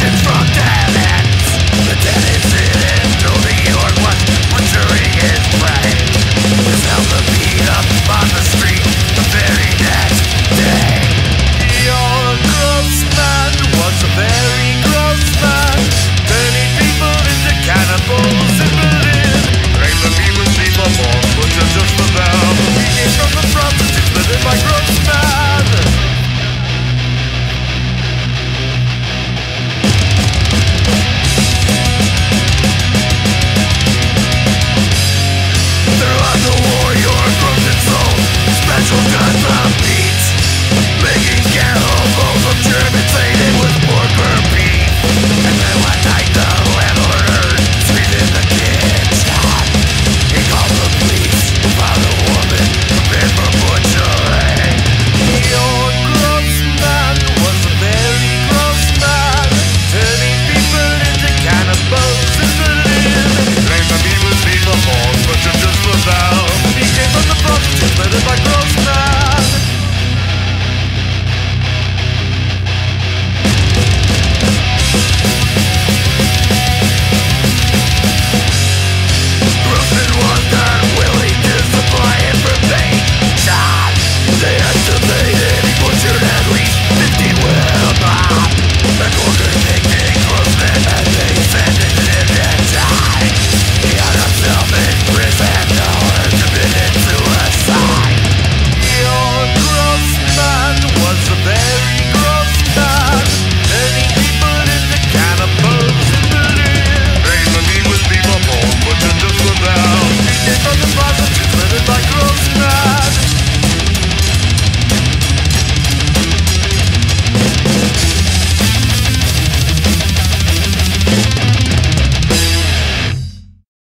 Resurrection from death